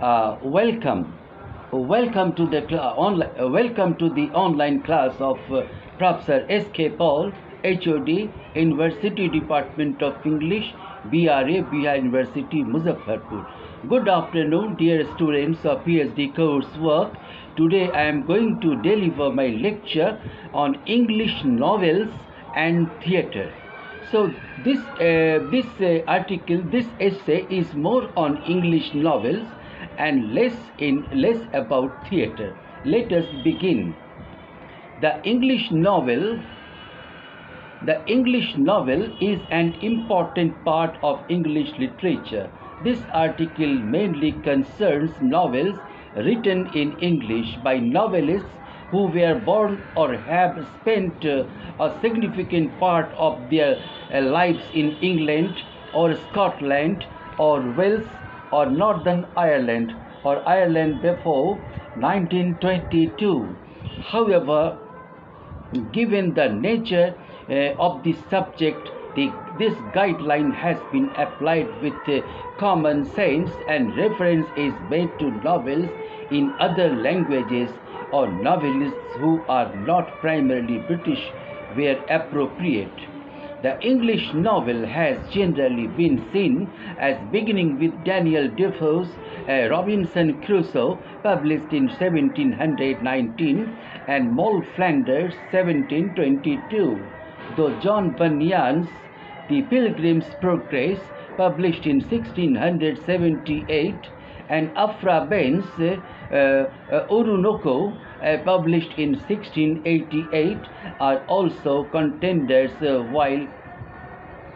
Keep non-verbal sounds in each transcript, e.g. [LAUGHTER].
Uh, welcome, welcome to the cla- online, uh, welcome to the online class of uh, Professor S. K. Paul, HOD, University Department of English, BRA, Bihar University, Muzaffarpur. Good afternoon, dear students of PhD coursework. Today I am going to deliver my lecture on English novels and theatre. So this uh, this uh, article, this essay is more on English novels and less in less about theatre. Let us begin. The English novel the English novel is an important part of English literature. This article mainly concerns novels written in English by novelists who were born or have spent uh, a significant part of their uh, lives in England or Scotland or Wales or Northern Ireland or Ireland before 1922. However, given the nature uh, of the subject, the, this guideline has been applied with uh, common sense and reference is made to novels in other languages or novelists who are not primarily British where appropriate. The English novel has generally been seen as beginning with Daniel Defoe's Robinson Crusoe, published in 1719, and Moll Flanders, 1722, though John Bunyan's The Pilgrim's Progress, published in 1678, and Aphra Behn's uh, uh, Oroonoko, published in 1688, are also contenders, uh, while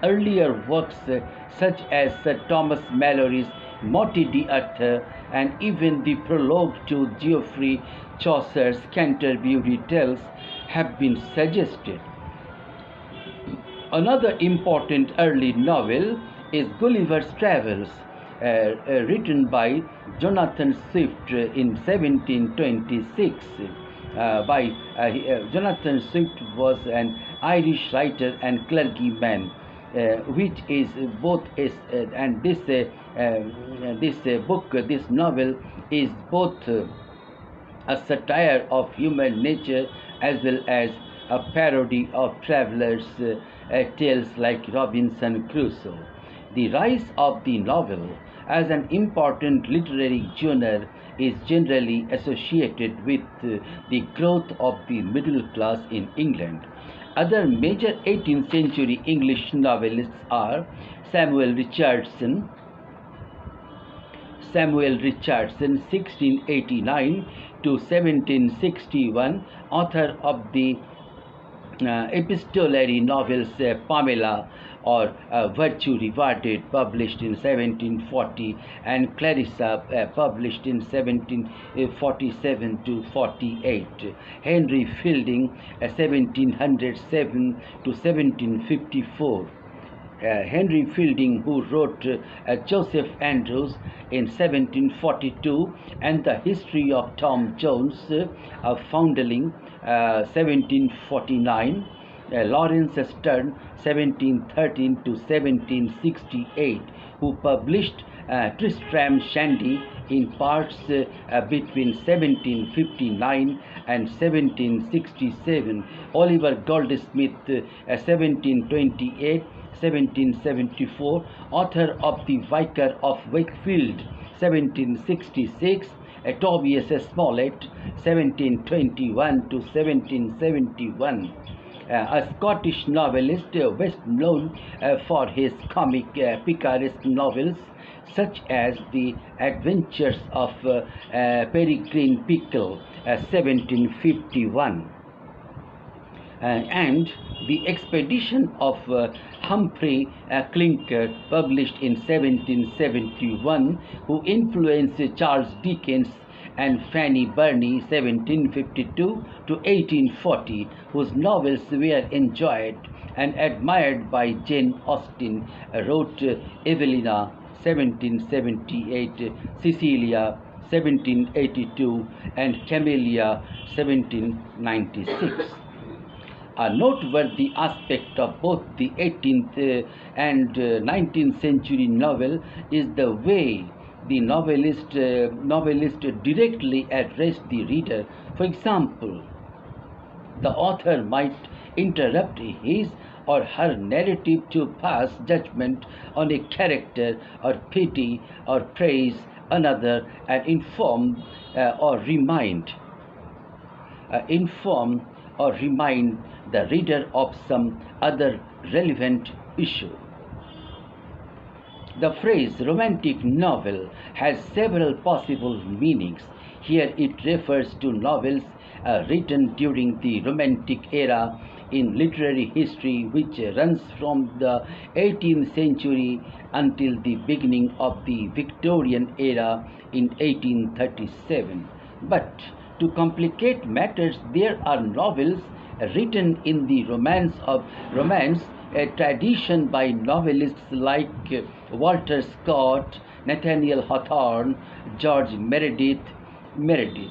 earlier works uh, such as Thomas Malory's Morte d'Arthur and even the prologue to Geoffrey Chaucer's Canterbury Tales have been suggested. Another important early novel is Gulliver's Travels, uh, uh, written by Jonathan Swift uh, in 1726. Uh, by uh, uh, Jonathan Swift was an Irish writer and clergyman, uh, which is both is uh, and this uh, this uh, book, uh, this novel is both uh, a satire of human nature as well as a parody of travelers' uh, uh, tales like Robinson Crusoe. The rise of the novel as an important literary genre is generally associated with uh, the growth of the middle class in England. Other major 18th century English novelists are Samuel Richardson, Samuel Richardson, 1689 to 1761, author of the uh, epistolary novels uh, Pamela or uh, Virtue Rewarded, published in 1740, and Clarissa, uh, published in 1747 to 48. Henry Fielding, uh, 1707 to 1754 uh, Henry Fielding, who wrote uh, Joseph Andrews in 1742, and the history of Tom Jones, uh, Foundling, uh, 1749. Uh, Laurence Sterne, 1713 to 1768, who published uh, Tristram Shandy in parts uh, uh, between 1759 and 1767. Oliver Goldsmith, uh, 1728 1774, author of The Vicar of Wakefield, 1766, uh, Tobias Smollett, 1721 to 1771. Uh, a Scottish novelist, uh, best known uh, for his comic picaresque novels such as The Adventures of Peregrine Pickle, uh, 1751 uh, and the expedition of Humphrey Clinker, published in 1771, who influenced Charles Dickens and Fanny Burney, 1752 to 1840, whose novels were enjoyed and admired by Jane Austen, wrote Evelina, 1778, Cecilia, 1782, and Camilla, 1796. A noteworthy aspect of both the 18th uh, and uh, 19th century novel is the way the novelist, uh, novelist directly addressed the reader. For example, the author might interrupt his or her narrative to pass judgment on a character or pity or praise another and inform uh, or remind uh, inform or remind the reader of some other relevant issue. The phrase romantic novel has several possible meanings. Here it refers to novels uh, written during the Romantic era in literary history, which runs from the 18th century until the beginning of the Victorian era in 1837. But to complicate matters, there are novels written in the romance of romance, a tradition by novelists like Walter Scott, Nathaniel Hawthorne, George Meredith, Meredith.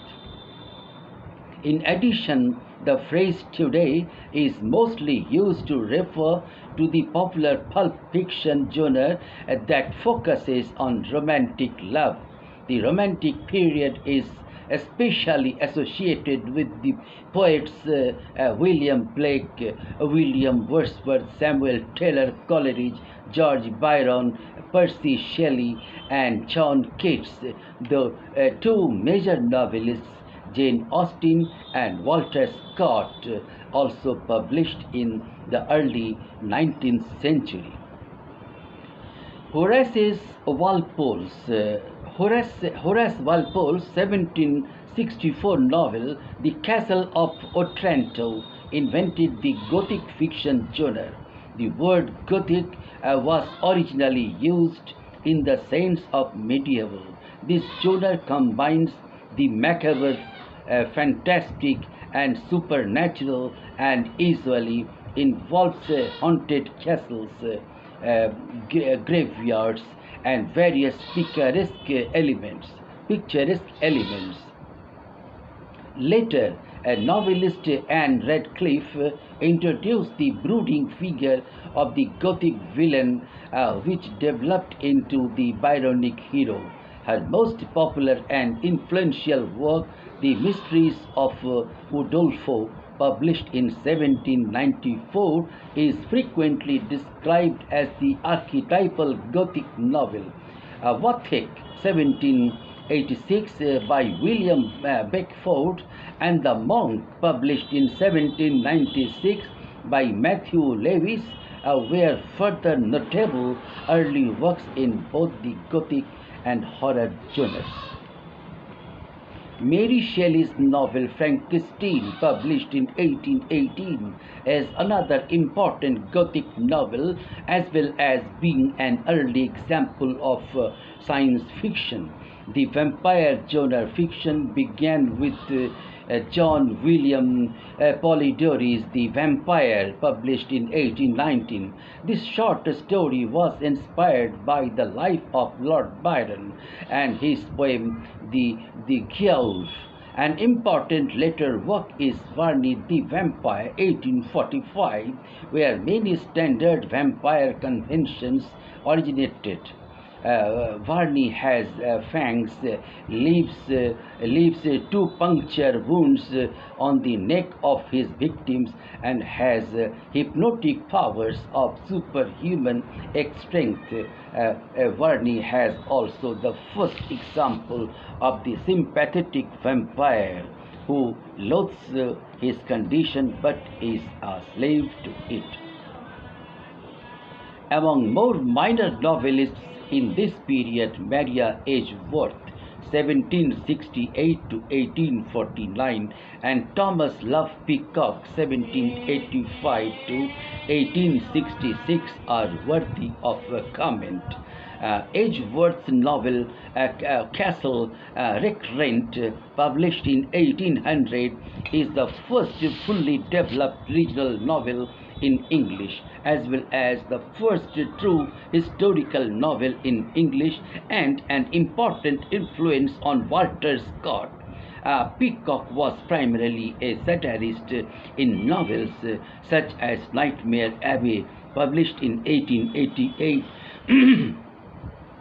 In addition, the phrase today is mostly used to refer to the popular pulp fiction genre that focuses on romantic love. The romantic period is especially associated with the poets uh, uh, William Blake, uh, William Wordsworth, Samuel Taylor Coleridge, George Byron, Percy Shelley, and John Keats, the uh, two major novelists Jane Austen and Walter Scott, also published in the early 19th century. Horace Walpole's uh, Horace, Horace Walpole's 1764 novel, The Castle of Otranto, invented the Gothic fiction genre. The word Gothic was originally used in the sense of medieval. This genre combines the macabre, uh, fantastic, and supernatural, and usually involves uh, haunted castles, uh, uh, graveyards, and various picturesque elements. Picturesque elements. Later, a novelist Anne Radcliffe introduced the brooding figure of the Gothic villain, uh, which developed into the Byronic hero. Her most popular and influential work, The Mysteries of uh, Udolpho, published in 1794, is frequently described as the archetypal Gothic novel. Uh, Vathek, 1786, uh, by William uh, Beckford, and The Monk, published in 1796 by Matthew Lewis, uh, were further notable early works in both the Gothic and horror genres. Mary Shelley's novel Frankenstein, published in 1818, is another important Gothic novel as well as being an early example of uh, science fiction. The vampire genre fiction began with uh, John William uh, Polidori's The Vampire, published in 1819. This short story was inspired by the life of Lord Byron and his poem The, the Giaour. An important later work is Varney the Vampire, 1845, where many standard vampire conventions originated uh, Varney has uh, fangs, uh, leaves, uh, leaves uh, two puncture wounds uh, on the neck of his victims, and has hypnotic powers of superhuman strength. Varney has also the first example of the sympathetic vampire who loathes his condition but is a slave to it. Among more minor novelists in this period, Maria Edgeworth, 1768 to 1849, and Thomas Love Peacock, 1785 to 1866, are worthy of comment. Uh, Edgeworth's novel uh, uh, Castle uh, Rackrent, published in 1800, is the first fully developed regional novel in English, as well as the first true historical novel in English and an important influence on Walter Scott. Uh, Peacock was primarily a satirist in novels uh, such as Nightmare Abbey, published in 1888. [CLEARS THROAT]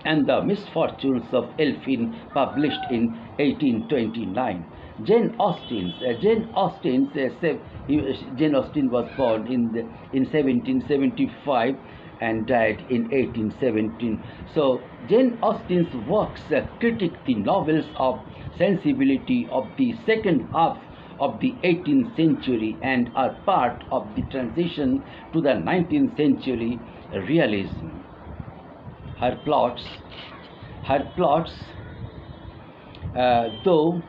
and the Misfortunes of Elphin, published in 1829. Jane Austen's Uh, Jane Austen. Uh, Jane Austen was born in the, in 1775 and died in 1817. So Jane Austen's works uh, critique the novels of sensibility of the second half of the 18th century and are part of the transition to the 19th century realism. Her plots, her plots, uh, though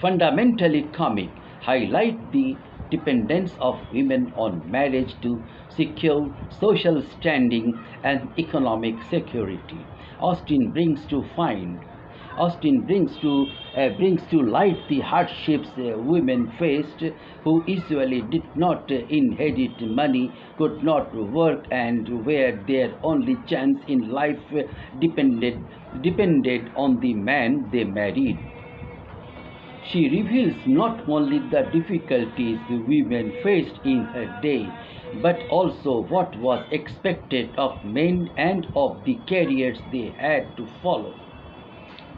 fundamentally comic, highlight the dependence of women on marriage to secure social standing and economic security. Austen brings to find Austen brings to uh, brings to light the hardships uh, women faced, who usually did not uh, inherit money, could not work, and where their only chance in life depended depended on the man they married. She reveals not only the difficulties the women faced in her day, but also what was expected of men and of the careers they had to follow.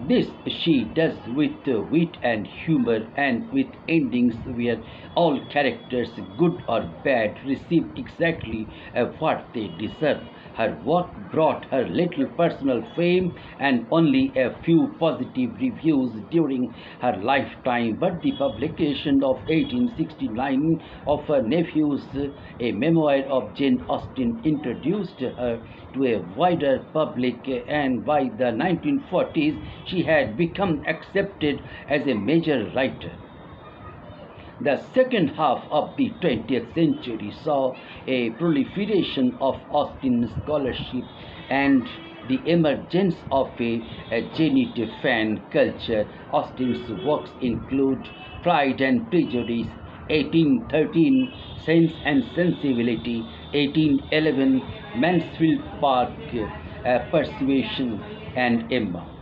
This she does with wit and humor and with endings where all characters, good or bad, receive exactly uh, what they deserve. Her work brought her little personal fame and only a few positive reviews during her lifetime, but the publication of 1869 of her nephew's A Memoir of Jane Austen introduced her to a wider public and by the 1940s she had become accepted as a major writer. The second half of the 20th century saw a proliferation of Austen scholarship and the emergence of a, a genitive fan culture. Austen's works include Pride and Prejudice, 1813, Sense and Sensibility, 1811, Mansfield Park, uh, Persuasion, and Emma.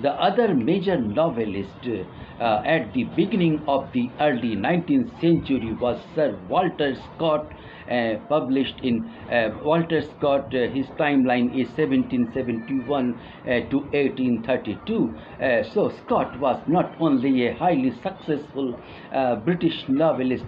The other major novelist uh, at the beginning of the early 19th century was Sir Walter Scott, uh, published in uh, Walter Scott. Uh, his timeline is 1771 uh, to 1832. Uh, so Scott was not only a highly successful British novelist,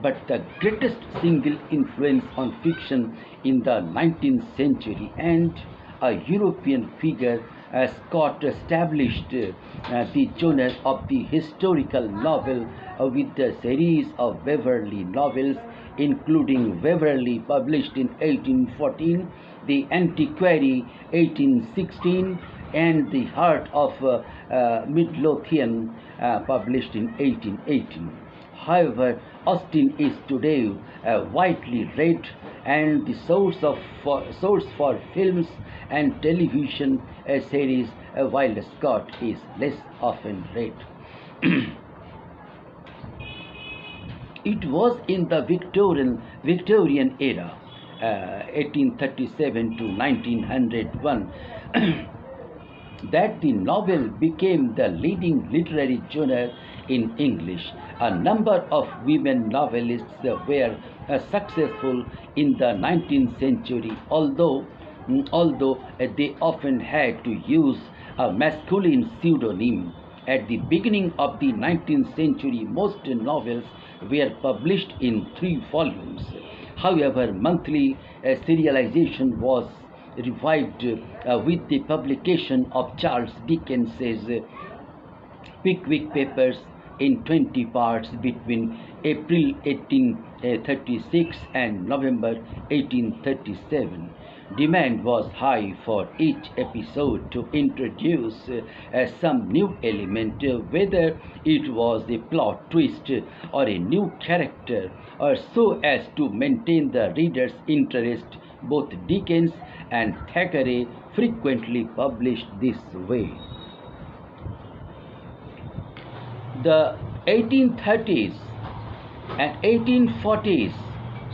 but the greatest single influence on fiction in the 19th century and a European figure Scott established uh, the genre of the historical novel uh, with a series of Waverley novels, including Waverley, published in 1814, The Antiquary, 1816, and The Heart of uh, uh, Midlothian, uh, published in 1818. However, Austen is today widely read and the source of for, source for films and television uh, series, while Scott is less often read. [CLEARS THROAT] it was in the Victorian Victorian era, uh, 1837 to 1901. [CLEARS THROAT] that the novel became the leading literary genre in English. A number of women novelists were uh, successful in the 19th century, although although they often had to use a masculine pseudonym. At the beginning of the 19th century, most novels were published in three volumes. However, monthly uh, serialization was revived uh, with the publication of Charles Dickens's uh, Pickwick Papers in 20 parts between April 1836 and November 1837 demand was high for each episode to introduce uh, some new element, uh, whether it was a plot twist or a new character, or so as to maintain the reader's interest. Both Dickens and Thackeray frequently published this way. The 1830s and 1840s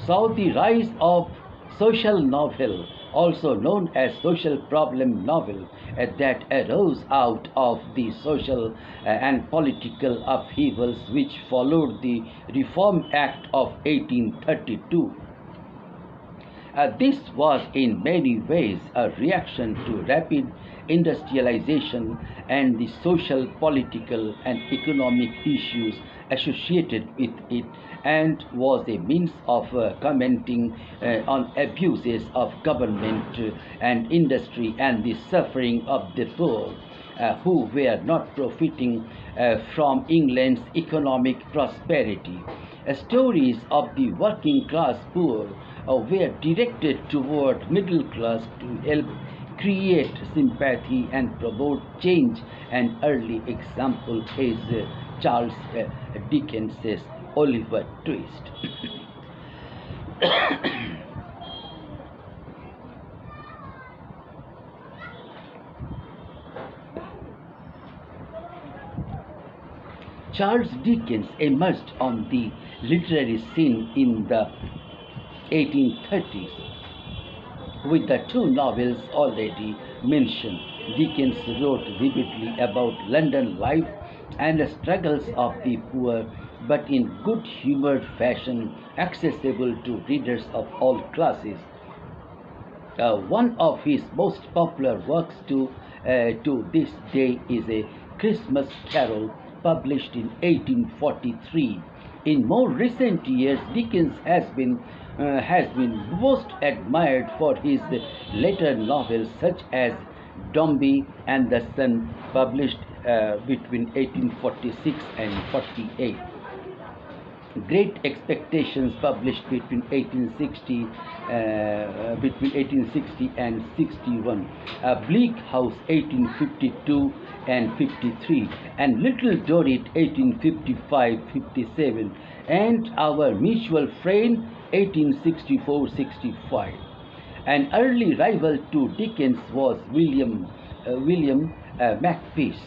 saw the rise of social novel also known as social problem novel, uh, that arose out of the social uh, and political upheavals which followed the Reform Act of 1832. Uh, this was in many ways a reaction to rapid industrialization and the social, political, and economic issues associated with it, and was a means of uh, commenting uh, on abuses of government uh, and industry and the suffering of the poor. Uh, who were not profiting uh, from England's economic prosperity. Uh, stories of the working class poor were directed toward middle class to help create sympathy and promote change. An early example is Charles Dickens's Oliver Twist. Charles Dickens emerged on the literary scene in the 1830s with the two novels already mentioned. Dickens wrote vividly about London life and the struggles of the poor, but in good humored fashion, accessible to readers of all classes. Uh, one of his most popular works to, uh, to this day is A Christmas Carol published in 1843. In more recent years, Dickens has been uh, has been most admired for his later novels such as Dombey and the Son, published uh, between 1846 and 48. Great Expectations, published between 1860 uh, between 1860 and 61. Uh, Bleak House, 1852 and 53, and Little Dorrit 1855-57, and Our Mutual Friend 1864-65. An early rival to Dickens was William uh, William uh, Makepeace,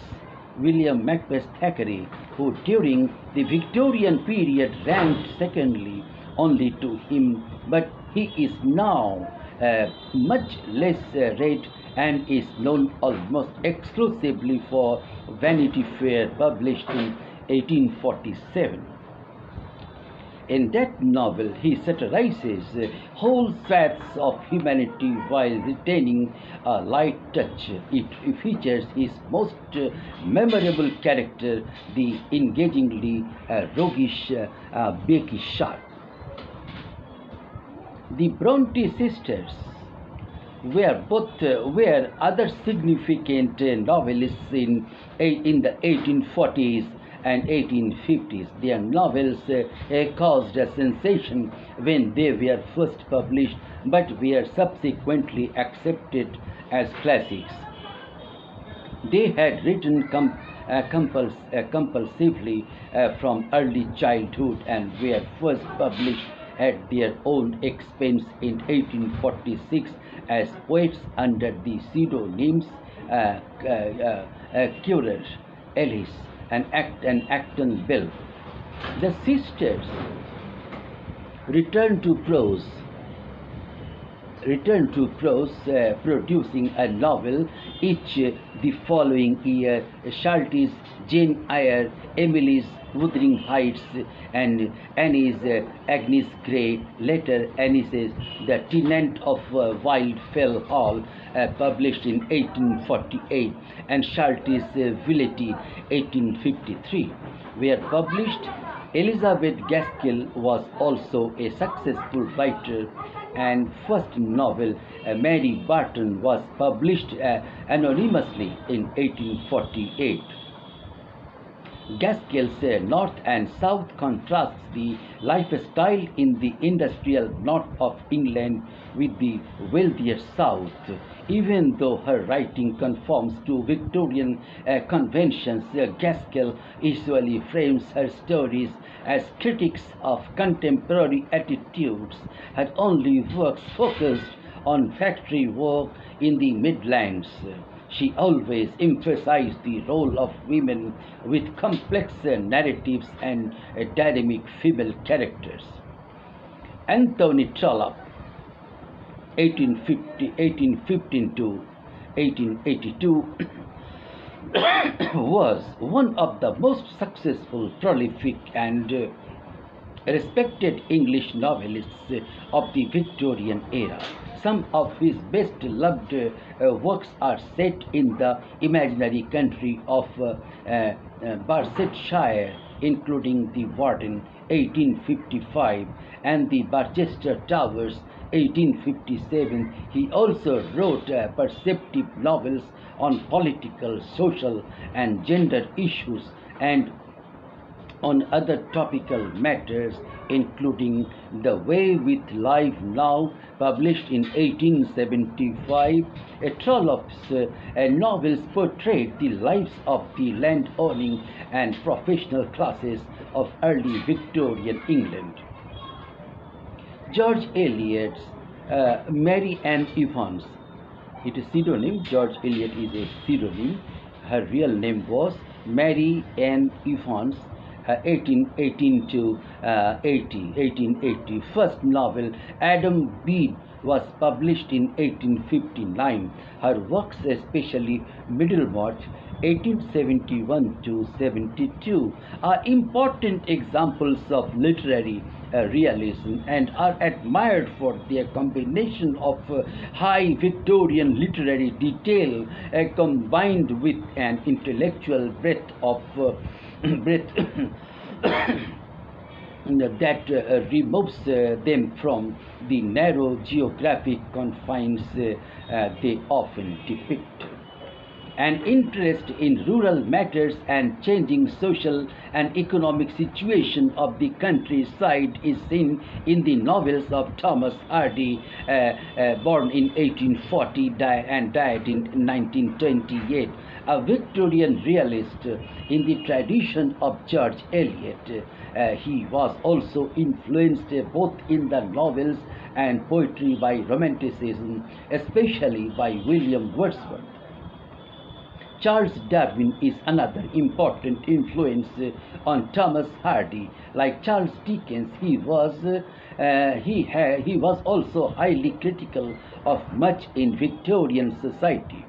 William Makepeace Thackeray, who during the Victorian period ranked secondly only to him, but he is now uh, much less uh, read and is known almost exclusively for Vanity Fair, published in 1847. In that novel, he satirizes uh, whole swaths of humanity while retaining a light touch. It features his most uh, memorable character, the engagingly uh, roguish uh, Becky Sharp. The Bronte sisters were both uh, were other significant uh, novelists in in the 1840s and 1850s. Their novels uh, uh, caused a sensation when they were first published, but were subsequently accepted as classics. They had written uh, compuls- compulsively from early childhood and were first published at their own expense in 1846 as poets under the pseudonyms uh, uh, uh, Currer, Ellis, and, Act, and Acton Bell. The sisters returned to prose returned to prose, uh, producing a novel each uh, the following year. Charlotte's Jane Eyre, Emily's Wuthering Heights, and Annie's uh, Agnes Grey. Later, Annie's The Tenant of uh, Wildfell Hall, published in 1848, and Charlotte's uh, Villette, 1853, were published. Elizabeth Gaskell was also a successful writer and first novel, uh, Mary Barton, was published uh, anonymously in 1848. Gaskell's uh, North and South contrasts the lifestyle in the industrial north of England with the wealthier south. Even though her writing conforms to Victorian uh, conventions, uh, Gaskell usually frames her stories as critics of contemporary attitudes. Her only works focused on factory work in the Midlands. She always emphasized the role of women with complex narratives and dynamic female characters. Anthony Trollope, 1850, 1815 to 1882, [COUGHS] was one of the most successful, prolific, and uh, respected English novelists of the Victorian era. Some of his best loved uh, works are set in the imaginary country of uh, uh, Barsetshire, including The Warden 1855 and The Barchester Towers 1857. He also wrote uh, perceptive novels on political, social, and gender issues and on other topical matters, including The Way We Live Now, published in 1875. A Trollope's uh, novels portrayed the lives of the land-owning and professional classes of early Victorian England. George Eliot's uh, Mary Ann Evans. It is pseudonym. George Eliot is a pseudonym. Her real name was Mary Ann Evans. Uh, 1818 to uh, 80, 1880. First novel, Adam Bede, was published in 1859. Her works, especially Middlemarch, 1871 to 72, are important examples of literary uh, realism and are admired for their combination of uh, high Victorian literary detail uh, combined with an intellectual breadth of [COUGHS] uh, breadth [COUGHS] that uh, removes uh, them from the narrow geographic confines they often depict. An interest in rural matters and changing social and economic situation of the countryside is seen in the novels of Thomas Hardy, uh, uh, born in 1840 die and died in 1928, a Victorian realist in the tradition of George Eliot. Uh, he was also influenced both in the novels and poetry by Romanticism, especially by William Wordsworth. Charles Darwin is another important influence on Thomas Hardy. Like Charles Dickens, he was uh, he ha- he was also highly critical of much in Victorian society.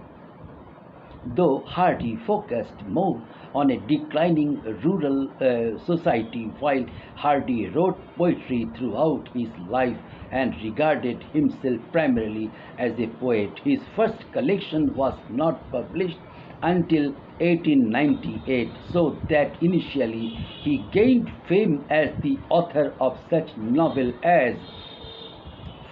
Though Hardy focused more on a declining rural uh, society, while Hardy wrote poetry throughout his life and regarded himself primarily as a poet. His first collection was not published until 1898 so that initially he gained fame as the author of such novel as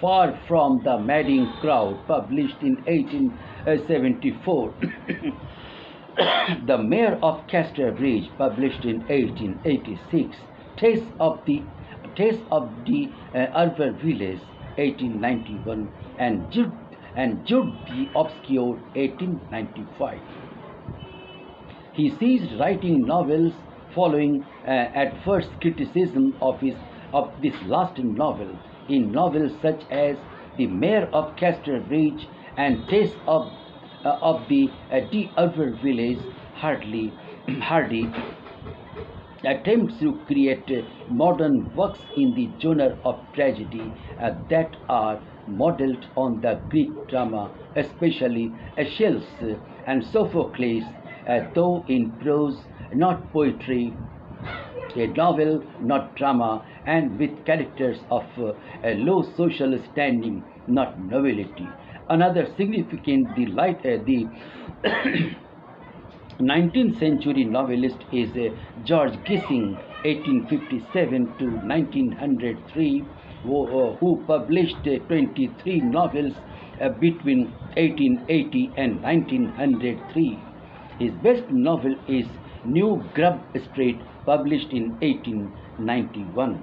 Far from the Madding Crowd published in 1874 [COUGHS] The Mayor of Casterbridge published in 1886 Taste of the Taste of the uh, Village 1891 and Jude and Jude the Obscure 1895 he ceased writing novels following uh, at first criticism of, his, of this last novel in novels such as The Mayor of Casterbridge and Taste of, uh, of the uh, Village*, Hardly, [CLEARS THROAT] Hardy attempts to create modern works in the genre of tragedy uh, that are modeled on the Greek drama, especially Aeschylus and Sophocles uh, though in prose, not poetry, a novel, not drama, and with characters of uh, a low social standing, not novelty. Another significant delight, light, uh, the [COUGHS] 19th century novelist is uh, George Gissing, 1857 to 1903, who, uh, who published uh, 23 novels uh, between 1880 and 1903. His best novel is New Grub Street, published in 1891.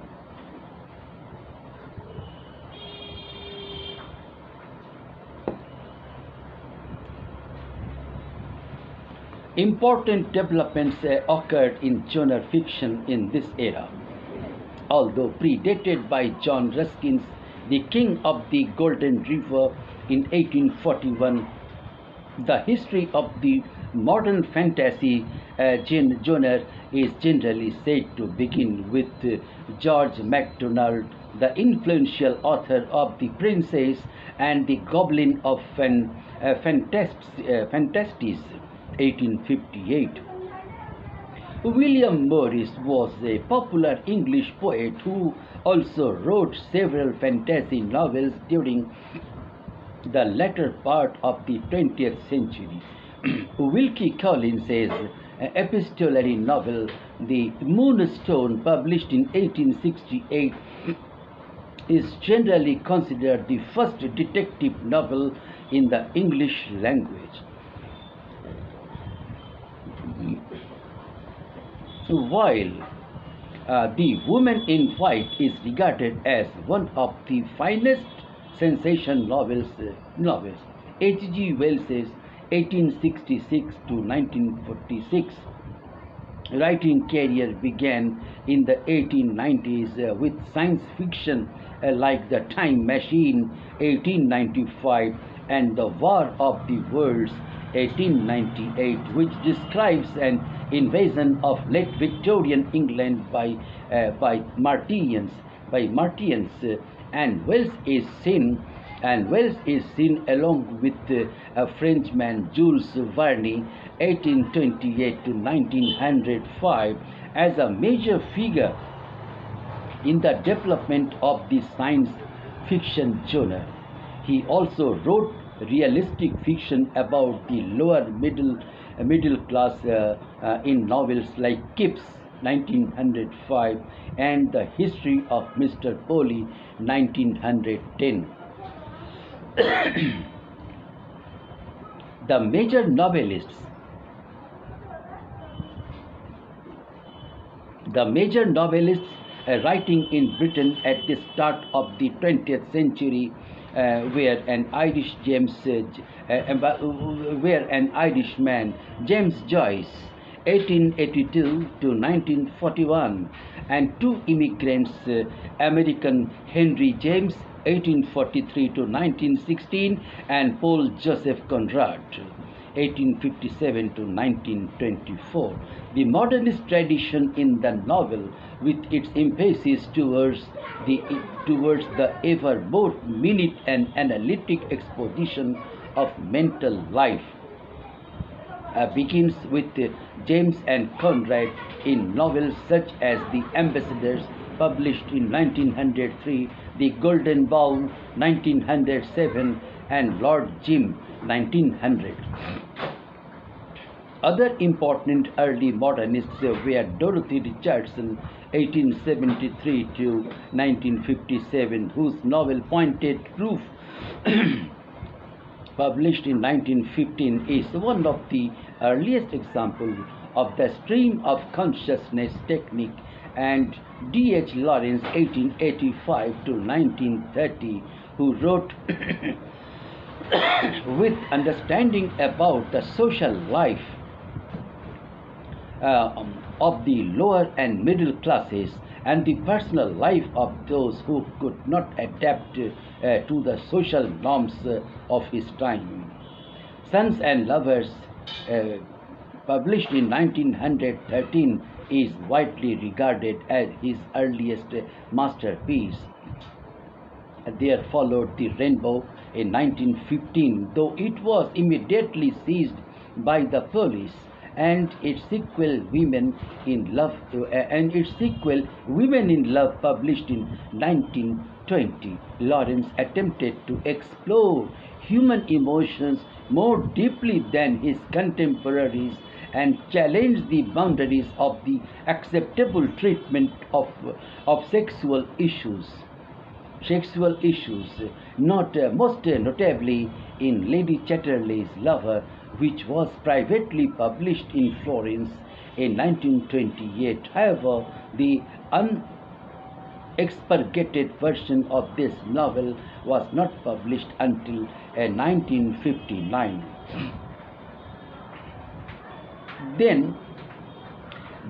Important developments uh, occurred in genre fiction in this era. Although predated by John Ruskin's The King of the Golden River in 1841, the history of the modern fantasy uh, genre is generally said to begin with uh, George MacDonald, the influential author of The Princess and the Goblin of Fan, uh, Fantast, uh, Phantastes, 1858. William Morris was a popular English poet who also wrote several fantasy novels during the latter part of the 20th century. Wilkie Collins's epistolary novel, The Moonstone, published in 1868, is generally considered the first detective novel in the English language. While uh, The Woman in White is regarded as one of the finest sensation novels, novels. H.G. Wells's 1866 to 1946 writing career began in the 1890s uh, with science fiction uh, like The Time Machine 1895 and The War of the Worlds 1898, which describes an invasion of late Victorian England by, uh, by Martians, by Martians, uh, and Wells is seen and Wells is seen along with uh, a Frenchman Jules Verne 1828 to 1905 as a major figure in the development of the science fiction genre. He also wrote realistic fiction about the lower middle uh, middle class uh, uh, in novels like Kipps 1905 and The History of Mr. Polly 1910. [COUGHS] the major novelists. The major novelists uh, writing in Britain at the start of the 20th century uh, where an Irish James, uh, uh, where an Irishman, James Joyce, 1882 to 1941, and two immigrants, uh, American Henry James, 1843 to 1916, and Paul Joseph Conrad, 1857 to 1924. The modernist tradition in the novel, with its emphasis towards the, towards the ever more minute and analytic exposition of mental life, uh, begins with uh, James and Conrad in novels such as The Ambassadors, published in 1903, The Golden Bowl, 1907, and Lord Jim, 1900. Other important early modernists were Dorothy Richardson, 1873 to 1957, whose novel Pointed Roof, [CLEARS THROAT] published in 1915, is one of the earliest examples of the stream of consciousness technique, and D.H. Lawrence, 1885 to 1930, who wrote [COUGHS] with understanding about the social life uh, of the lower and middle classes and the personal life of those who could not adapt uh, to the social norms uh, of his time. Sons and Lovers, uh, published in 1913, is widely regarded as his earliest masterpiece. There followed The Rainbow in 1915, though it was immediately seized by the police and its sequel women in love uh, and its sequel women in love published in 1920 lawrence attempted to explore human emotions more deeply than his contemporaries and challenge the boundaries of the acceptable treatment of, of sexual issues sexual issues, not uh, most notably in Lady Chatterley's Lover, which was privately published in Florence in 1928. However, the unexpurgated version of this novel was not published until uh, 1959. Then,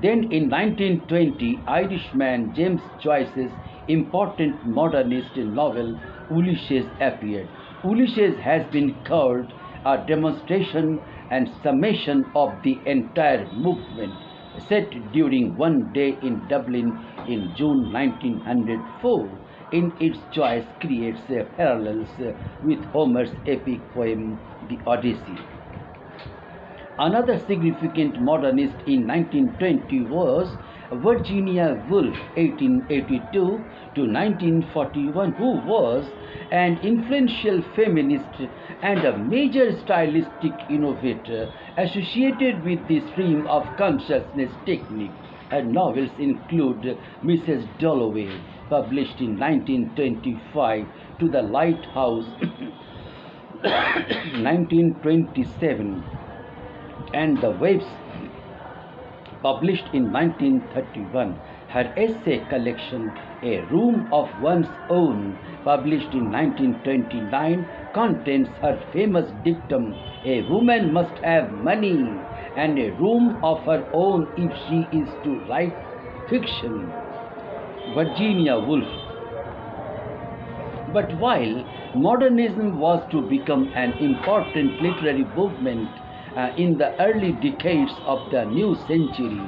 then in 1920, Irishman James Joyce's important modernist novel Ulysses appeared. Ulysses has been called a demonstration and summation of the entire movement set during one day in Dublin in June 1904 in its choice creates parallels with Homer's epic poem The Odyssey. Another significant modernist in 1920 was Virginia Woolf, 1882 to 1941, who was an influential feminist and a major stylistic innovator associated with the stream of consciousness technique. Her novels include Mrs. Dalloway, published in 1925, To the Lighthouse, [COUGHS] 1927, and The Waves, published in 1931. Her essay collection, A Room of One's Own, published in 1929, contains her famous dictum A woman must have money and a room of her own if she is to write fiction. Virginia Woolf. But while modernism was to become an important literary movement uh, in the early decades of the new century,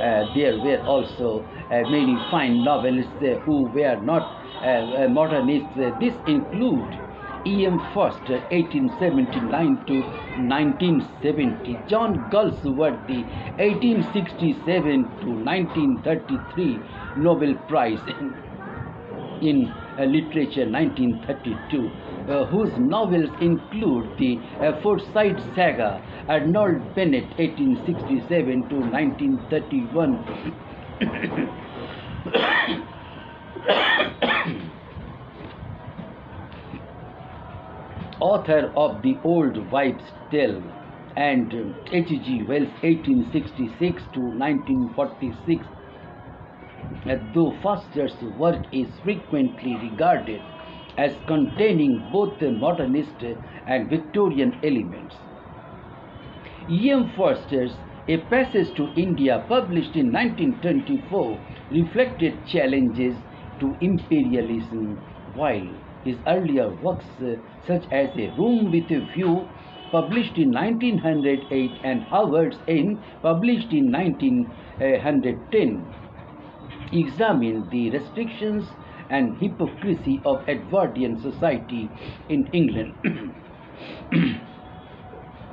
uh, there were also uh, many fine novelists uh, who were not uh, uh, modernists. this include E.M. Forster, 1879 to 1970, John Galsworthy, 1867 to 1933, Nobel Prize in, in Literature, 1932, uh, whose novels include the uh, Forsyte Saga, Arnold Bennett, 1867 to 1931. [COUGHS] author of The Old Wives' Tale and H.G. Wells 1866 to 1946. Uh, though Forster's work is frequently regarded as containing both the modernist and Victorian elements. E.M. Forster's A Passage to India, published in 1924, reflected challenges to imperialism, while his earlier works, such as A Room with a View, published in 1908, and Howards End, published in 1910, examined the restrictions and hypocrisy of Edwardian society in England. [CLEARS THROAT]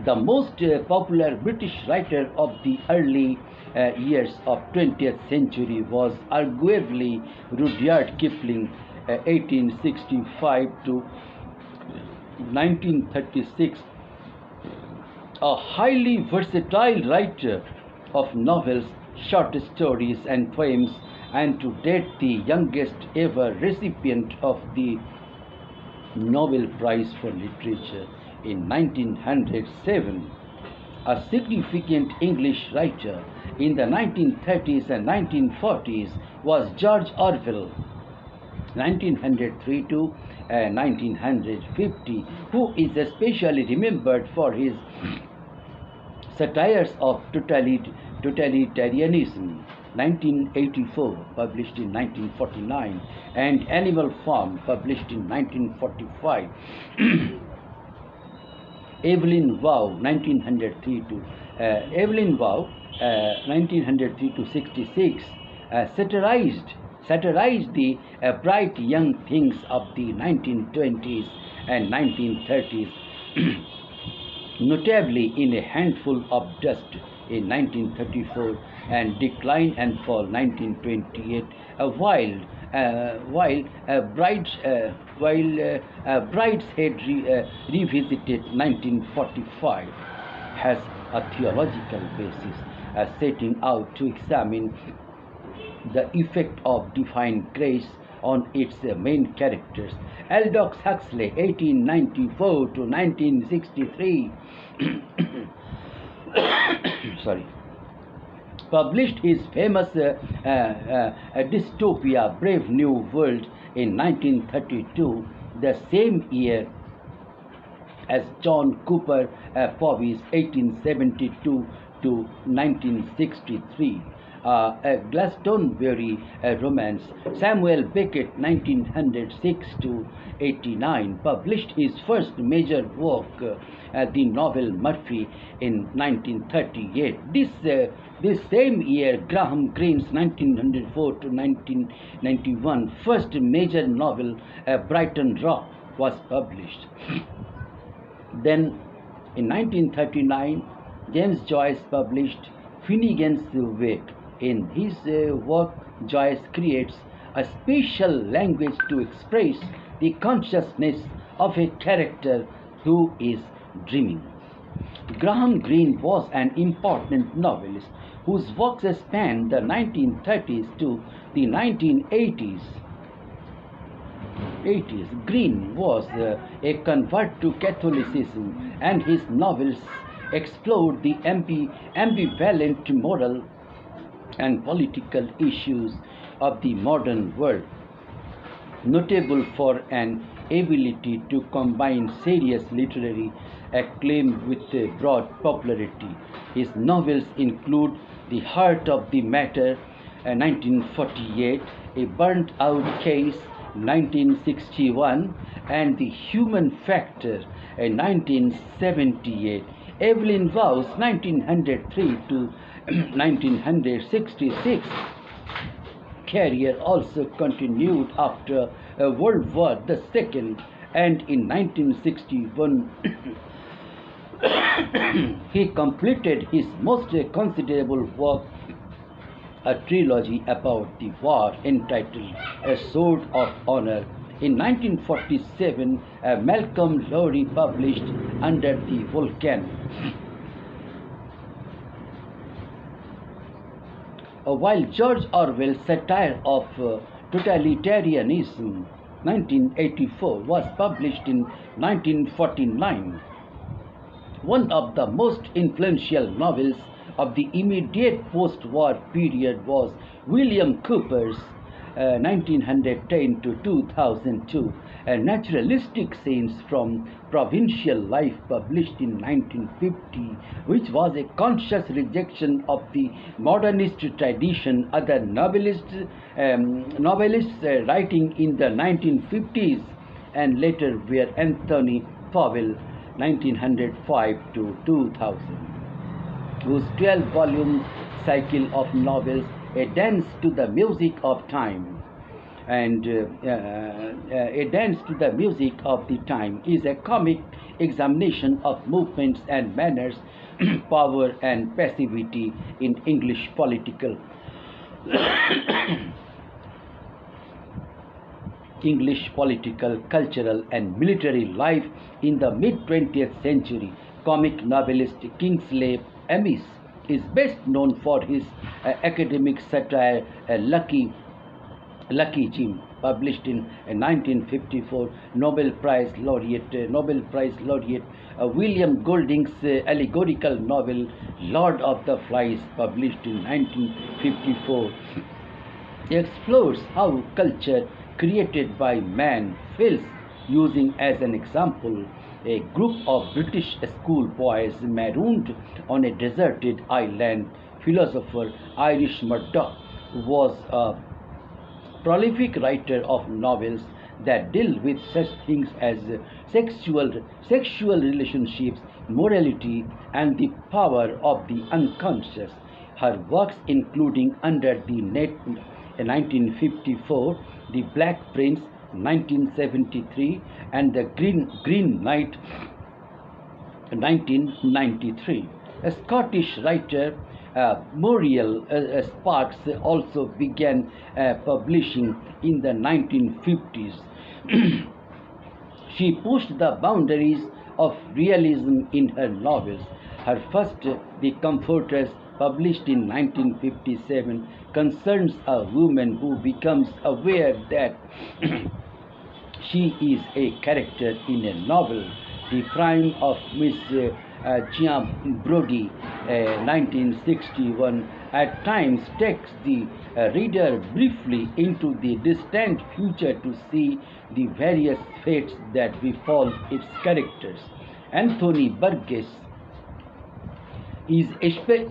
the most uh, popular British writer of the early uh, years of 20th century was arguably Rudyard Kipling, 1865 to 1936, a highly versatile writer of novels, short stories, and poems, and to date the youngest ever recipient of the Nobel Prize for Literature in 1907. A significant English writer in the 1930s and 1940s was George Orwell, 1903 to uh, 1950, who is especially remembered for his satires of totalit- totalitarianism. 1984, published in 1949, and Animal Farm, published in 1945. [CLEARS THROAT] Evelyn Waugh, 1903 to uh, Evelyn Waugh, uh, 1903 to 66, uh, satirized satirized the uh, bright young things of the 1920s and 1930s, [CLEARS THROAT] notably in A Handful of Dust in 1934 and Decline and Fall 1928, uh, while uh, while uh, Brides uh, while uh, uh, Brideshead re- uh, revisited 1945 has a theological basis, setting out to examine the effect of divine grace on its main characters. Aldous Huxley, 1894 to 1963, [CLEARS THROAT] [COUGHS] sorry, published his famous uh, uh, uh, dystopia Brave New World in 1932, the same year as John Cowper uh, Purvis, 1872 to 1963 uh, a Glastonbury uh, romance. Samuel Beckett, 1906 to 89, published his first major work, uh, the novel Murphy, in 1938. This uh, this same year, Graham Greene's 1904 to 1991 first major novel, uh, Brighton Rock, was published. [CLEARS THROAT] then, in 1939, James Joyce published Finnegans Wake. In his uh, work, Joyce creates a special language to express the consciousness of a character who is dreaming. Graham Greene was an important novelist whose works spanned the 1930s to the 1980s. 80s. Greene was uh, a convert to Catholicism and his novels explored the ambi- ambivalent moral and political issues of the modern world. Notable for an ability to combine serious literary acclaim with broad popularity, his novels include The Heart of the Matter, uh, 1948, A Burnt Out Case, 1961, and The Human Factor, uh, 1978. Evelyn Waugh's 1903 to [CLEARS THROAT] 1966 career also continued after uh, World War II and in 1961 [COUGHS] he completed his most considerable work a trilogy about the war entitled A Sword of Honor. In 1947, uh, Malcolm Lowry published Under the Volcano. While George Orwell's satire of uh, totalitarianism. 1984 was published in 1949, one of the most influential novels of the immediate post-war period was William Cooper's uh, 1910 to 2002, a naturalistic scenes from provincial life published in 1950, which was a conscious rejection of the modernist tradition. Other novelists, um, novelists uh, writing in the 1950s and later were Anthony Powell, 1905 to 2000 whose 12 volume cycle of novels, A Dance to the Music of Time, and uh, uh, A Dance to the Music of the Time is a comic examination of movements and manners, [CLEARS THROAT] power and passivity in English political. [CLEARS THROAT] English political, cultural, and military life in the mid 20th century. Comic novelist Kingsley Amis is best known for his uh, academic satire uh, Lucky Lucky Jim, published in uh, 1954, Nobel Prize laureate uh, Nobel Prize laureate uh, William Golding's uh, allegorical novel Lord of the Flies, published in 1954, [LAUGHS] explores how culture created by man fails, using as an example a group of British schoolboys marooned on a deserted island. Philosopher Iris Murdoch was a prolific writer of novels that deal with such things as sexual sexual relationships, morality, and the power of the unconscious. Her works, including Under the Net, 1954, The Black Prince, 1973 and the Green, Green Knight 1993. A Scottish writer, uh, Muriel uh, uh, Sparks, also began publishing in the 1950s. [CLEARS THROAT] she pushed the boundaries of realism in her novels. Her first, The Comforters, published in 1957, concerns a woman who becomes aware that [CLEARS THROAT] she is a character in a novel, The Prime of Miss uh, uh, Jean Brodie, uh, 1961, at times takes the uh, reader briefly into the distant future to see the various fates that befall its characters. Anthony Burgess is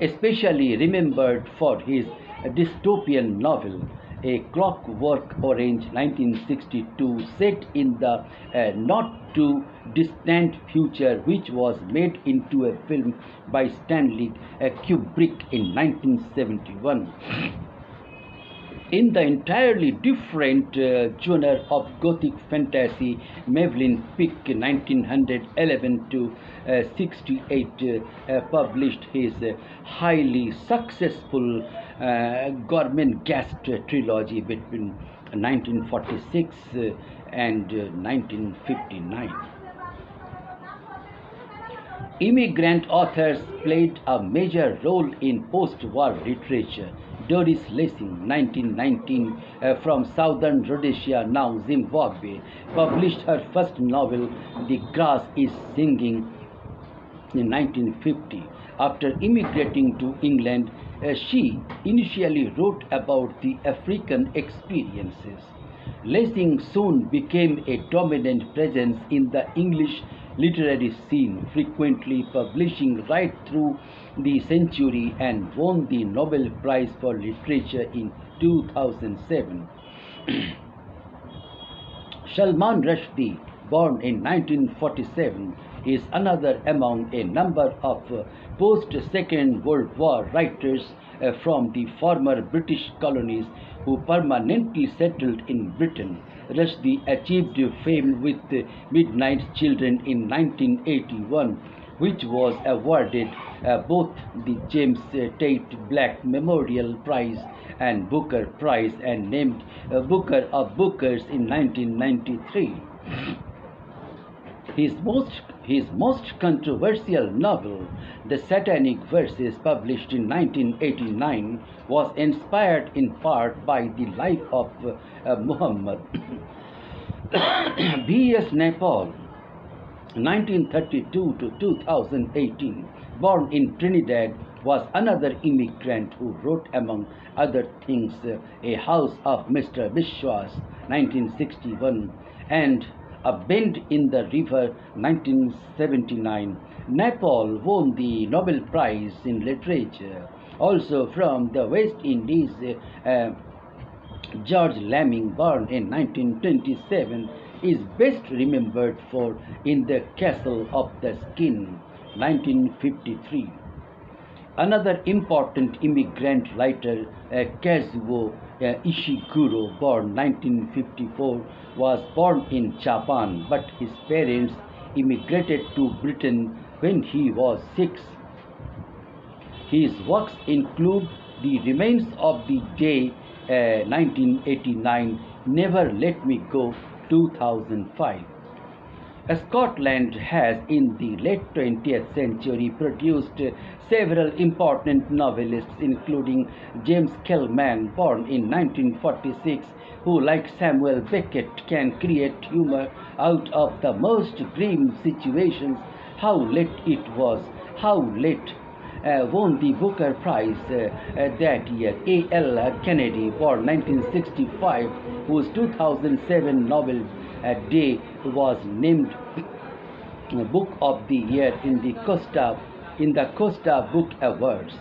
especially remembered for his dystopian novel a Clockwork Orange 1962 set in the uh, not too distant future which was made into a film by Stanley uh, Kubrick in 1971. In the entirely different uh, genre of Gothic fantasy, Evelyn Peake, 1911 to uh, 68, uh, uh, published his uh, highly successful uh, Gormenghast trilogy between 1946 uh, and uh, 1959. Immigrant authors played a major role in post-war literature. Doris Lessing, 1919, uh, from southern Rhodesia, now Zimbabwe, published her first novel, The Grass is Singing, in 1950. After immigrating to England, uh, she initially wrote about the African experiences. Lessing soon became a dominant presence in the English literary scene, frequently publishing right through the century and won the Nobel Prize for Literature in 2007. [CLEARS THROAT] Salman Rushdie, born in 1947, is another among a number of uh, post Second World War writers uh, from the former British colonies who permanently settled in Britain. Rushdie achieved fame with Midnight Children in 1981, which was awarded uh, both the James uh, Tait Black Memorial Prize and Booker Prize and named uh, Booker of Bookers in 1993. His most, his most controversial novel, The Satanic Verses, published in 1989, was inspired in part by the life of uh, Muhammad. [COUGHS] V.S. Naipaul, 1932 to 2018, born in Trinidad, was another immigrant who wrote, among other things, uh, A House of Mr. Biswas, 1961, and A Bend in the River, 1979. Naipaul won the Nobel Prize in Literature. Also from the West Indies, uh, George Lamming, born in 1927, is best remembered for In the Castle of the Skin, 1953. Another important immigrant writer, uh, Kazuo uh, Ishiguro, born 1954, was born in Japan, but his parents immigrated to Britain when he was six. His works include The Remains of the Day, uh, 1989, Never Let Me Go, 2005. Scotland has, in the late 20th century, produced several important novelists, including James Kelman, born in 1946, who, like Samuel Beckett, can create humor out of the most grim situations. How late it was, how late uh, won the Booker Prize uh, uh, that year. A.L. Kennedy, born 1965, whose 2007 novel A day was named Book of the Year in the Costa in the Costa Book Awards.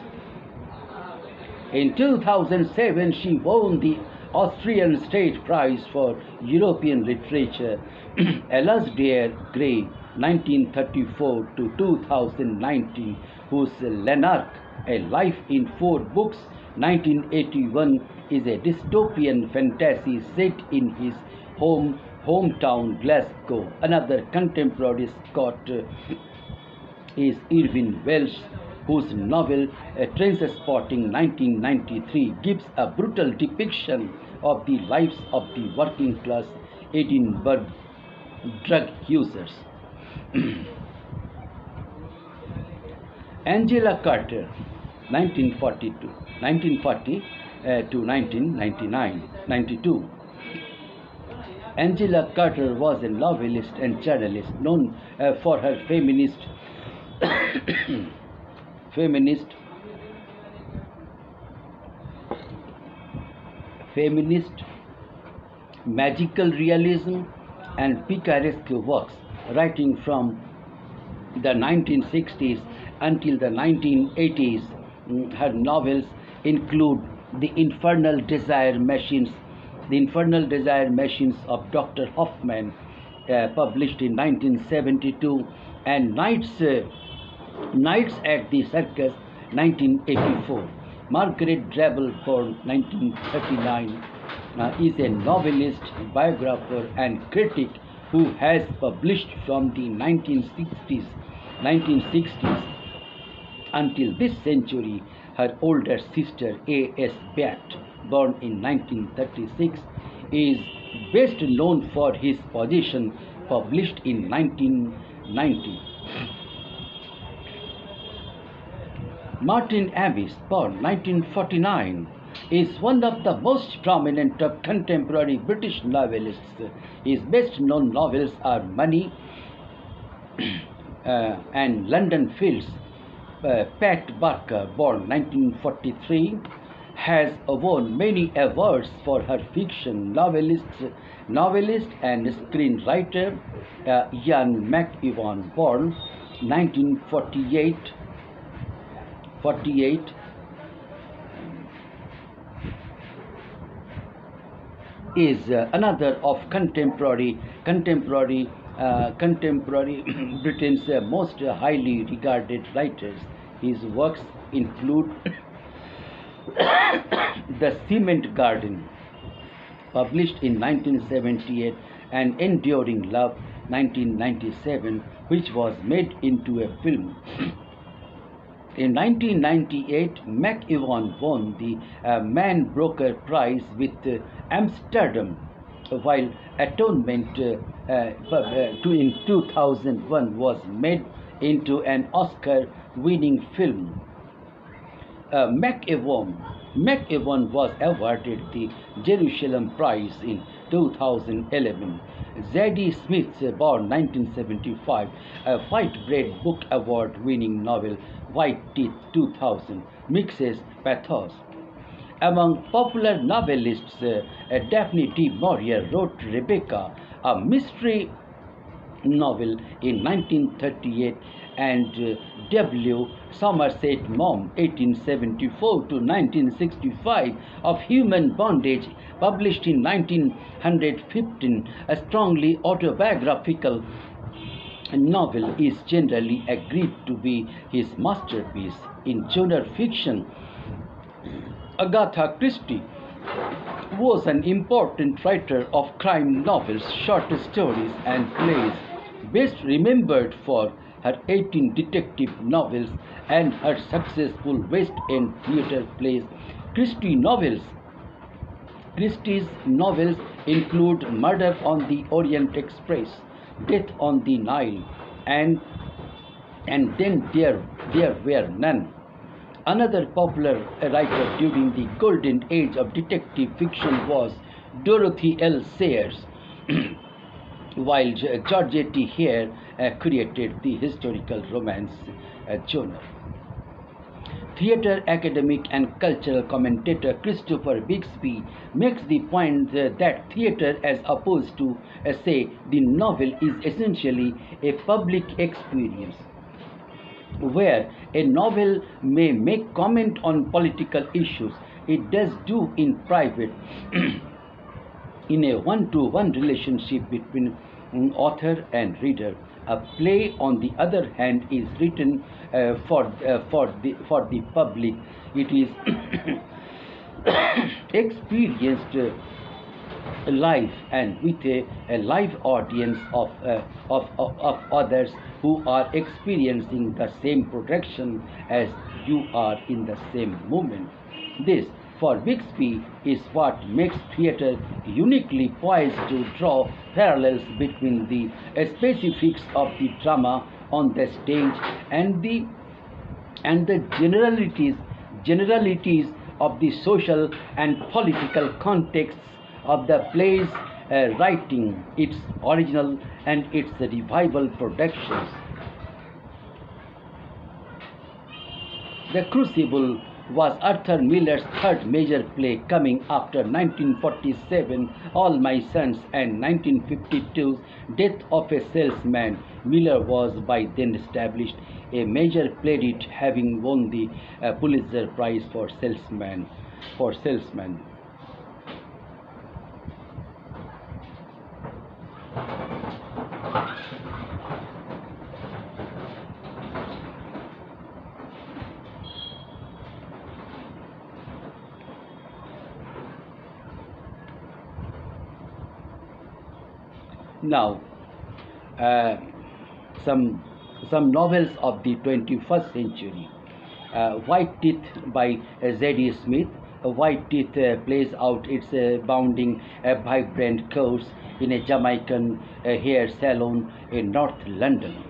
In 2007, she won the Austrian State Prize for European Literature. [CLEARS THROAT] Alasdair Gray, 1934 to 2019, whose Lanark, A Life in Four Books, 1981, is a dystopian fantasy set in his home hometown Glasgow. Another contemporary Scot is Irvine Welsh, whose novel uh, Trainspotting 1993 gives a brutal depiction of the lives of the working class Edinburgh drug users. [CLEARS THROAT] Angela Carter, 1942, 1940 uh, to 1999, 92. Angela Carter was a novelist and journalist known uh, for her feminist [COUGHS] feminist feminist magical realism and picaresque works writing from the 1960s until the 1980s mm, her novels include the infernal desire machines the Infernal Desire Machines of Dr. Hoffman, uh, published in 1972, and Nights, uh, Nights at the Circus, 1984. Margaret Drabble, born 1939, uh, is a novelist, biographer, and critic who has published from the 1960s, 1960s until this century. Her older sister A.S. Byatt, born in 1936, is best known for his Possession published in 1990. Martin Amis, born 1949, is one of the most prominent of contemporary British novelists. His best known novels are Money [CLEARS THROAT] uh, and London Fields. Uh, Pat Barker, born 1943, has won many awards for her fiction. Novelist, novelist and screenwriter uh, Ian McEwan, born 1948, 48, is uh, another of contemporary contemporary uh, contemporary [CLEARS THROAT] Britain's most highly regarded writers. His works include The Cement Garden, published in 1978, and Enduring Love, 1997, which was made into a film. In 1998, McEwan won the uh, Man Booker Prize with uh, Amsterdam, while Atonement uh, uh, uh, to in 2001 was made into an Oscar-winning film. Uh, McEwan, McEwan was awarded the Jerusalem Prize in 2011. Zadie Smith's born 1975, a White Bread Book Award winning novel White Teeth 2000 mixes pathos. Among popular novelists, uh, Daphne du Maurier wrote Rebecca, a mystery novel in 1938, and uh, W. Somerset Maugham (1874–1965) of Human Bondage published in 1915, a strongly autobiographical novel is generally agreed to be his masterpiece. In genre fiction, Agatha Christie was an important writer of crime novels, short stories, and plays, best remembered for her 18 detective novels and her successful West End theatre plays. Christie novels Christie's novels include Murder on the Orient Express, Death on the Nile, and and then there there were none. Another popular writer during the golden age of detective fiction was Dorothy L. Sayers, [CLEARS THROAT] while Georgette uh, created the historical romance uh, genre. Theatre academic and cultural commentator Christopher Bigsby makes the point uh, that theatre, as opposed to, uh, say, the novel, is essentially a public experience where a novel may make comment on political issues, it does do in private [CLEARS THROAT] in a one-to-one relationship between um, author and reader. A play, on the other hand, is written uh, for uh, for the for the public. It is [COUGHS] experienced uh, live and with a, a live audience of, uh, of, of, of others who are experiencing the same production as you are in the same moment. This, for Bigsby, is what makes theatre uniquely poised to draw parallels between the specifics of the drama on the stage and the and the generalities generalities of the social and political contexts of the play's uh, writing, its original and its revival productions. The Crucible was Arthur Miller's third major play coming after 1947 All My Sons and 1952's Death of a Salesman. Miller was by then established a major playwright having won the uh, Pulitzer Prize for Salesman for Salesman. Now, uh, some some novels of the 21st century. Uh, White Teeth by uh. Smith. Uh, White Teeth uh, plays out its uh, bounding, vibrant course in a Jamaican hair salon in North London,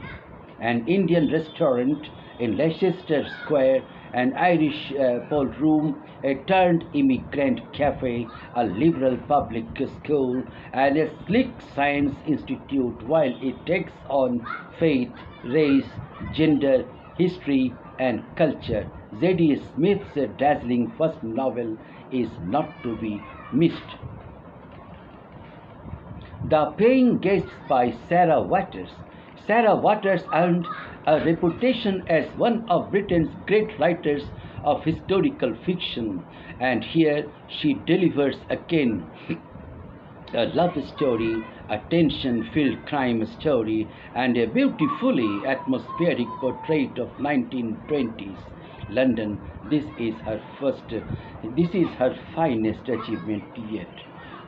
an Indian restaurant in Leicester Square, an Irish uh, ballroom, a turned immigrant cafe, a liberal public school, and a slick science institute while it takes on faith, race, gender, history, and culture. Zadie Smith's dazzling first novel is not to be missed. The Paying Guests by Sarah Waters. Sarah Waters earned a reputation as one of Britain's great writers of historical fiction, and here she delivers again a love story, a tension filled crime story, and a beautifully atmospheric portrait of 1920s London. This is her first, this is her finest achievement yet.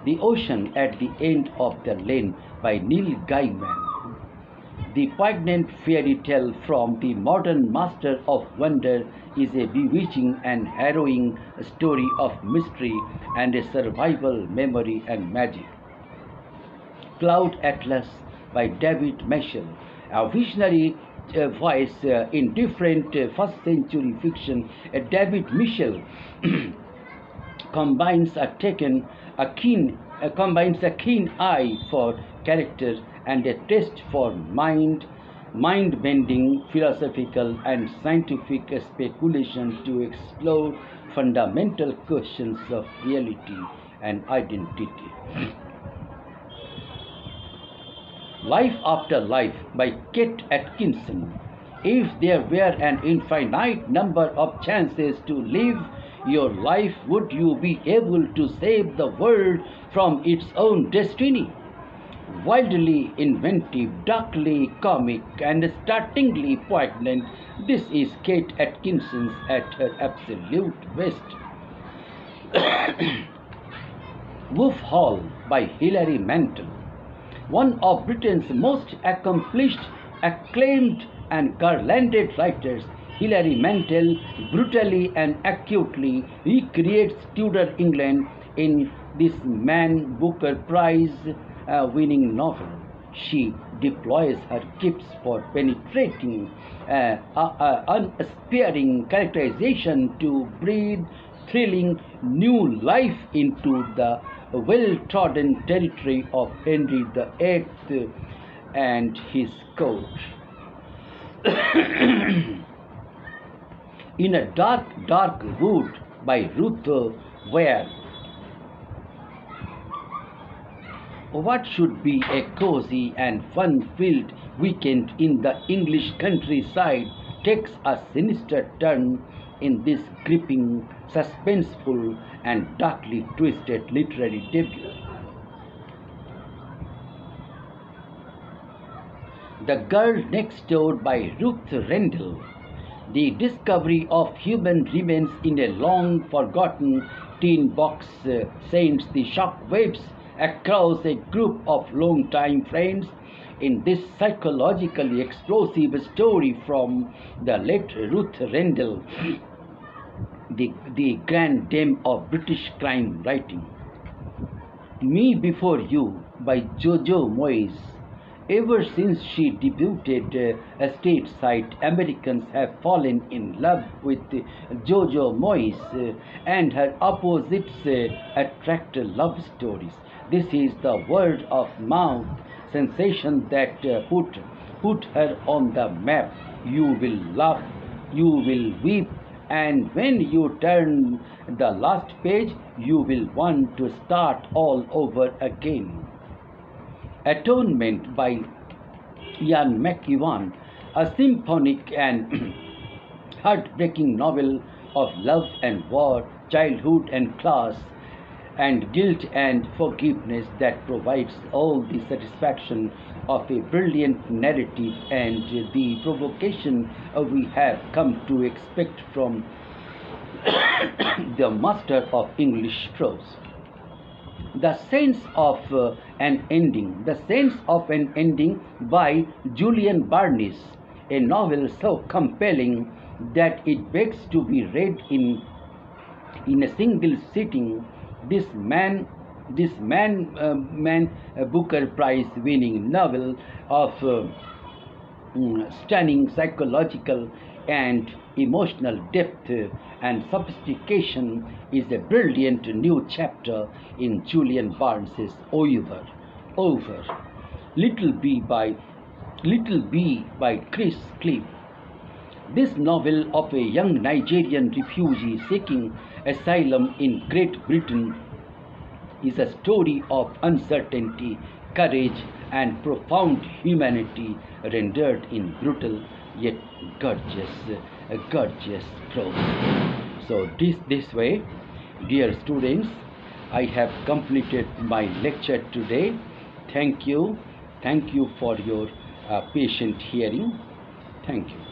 The Ocean at the End of the Lane by Neil Gaiman. The poignant fairy tale from the modern master of wonder is a bewitching and harrowing story of mystery and a survival, memory, and magic. Cloud Atlas by David Mitchell, a visionary uh, voice uh, in different uh, first century fiction. Uh, David Mitchell [CLEARS THROAT] combines a taken a keen uh, combines a keen eye for character and a test for mind mind bending philosophical and scientific speculation to explore fundamental questions of reality and identity life after life by kate atkinson if there were an infinite number of chances to live your life, would you be able to save the world from its own destiny? Wildly inventive, darkly comic, and startlingly poignant, this is Kate Atkinson's at her absolute best. [COUGHS] Wolf Hall by Hilary Mantel, one of Britain's most accomplished, acclaimed, and garlanded writers Hilary Mantel brutally and acutely recreates Tudor England in this Man Booker Prize uh, winning novel. She deploys her gifts for penetrating, uh, uh, uh, unsparing characterization to breathe thrilling new life into the well trodden territory of Henry VIII and his court. [COUGHS] in a dark, dark wood by Ruth Ware. What should be a cozy and fun filled weekend in the English countryside takes a sinister turn in this gripping, suspenseful, and darkly twisted literary debut. The Girl Next Door by Ruth Rendell the discovery of human remains in a long forgotten tin box uh, sends the shock waves across a group of long-time friends in this psychologically explosive story from the late Ruth Rendell, the, the grand dame of British crime writing. Me Before You by Jojo Moyes Ever since she debuted uh, stateside, Americans have fallen in love with Jojo Moyes uh, and her opposites uh, attract love stories. This is the word of mouth sensation that uh, put, put her on the map. You will laugh, you will weep, and when you turn the last page, you will want to start all over again. Atonement by Ian McEwan, a symphonic and [CLEARS THROAT] heartbreaking novel of love and war, childhood and class, and guilt and forgiveness that provides all the satisfaction of a brilliant narrative and the provocation we have come to expect from [COUGHS] the master of English prose. The Sense of uh, an Ending. The Sense of an Ending by Julian Barnes, a novel so compelling that it begs to be read in in a single sitting. This man this man uh, man uh, Booker Prize winning novel of uh, mm, stunning psychological and emotional depth and sophistication is a brilliant new chapter in Julian Barnes's Over. Over. Little Bee by Little Bee by Chris Cleave. This novel of a young Nigerian refugee seeking asylum in Great Britain is a story of uncertainty, courage, and profound humanity rendered in brutal yet gorgeous, gorgeous prose. So this this way, dear students, I have completed my lecture today. Thank you, thank you for your uh, patient hearing. Thank you.